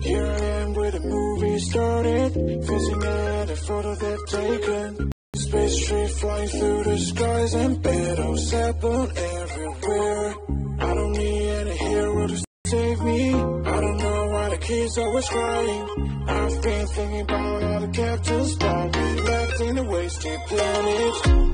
Here I am where the movie started, facing at a photo they've taken. Space tree flying through the skies and battles happen everywhere. I don't need any hero to save me. I don't know why the kids always crying. I've been thinking about all the captains, don't left in the wasted planet.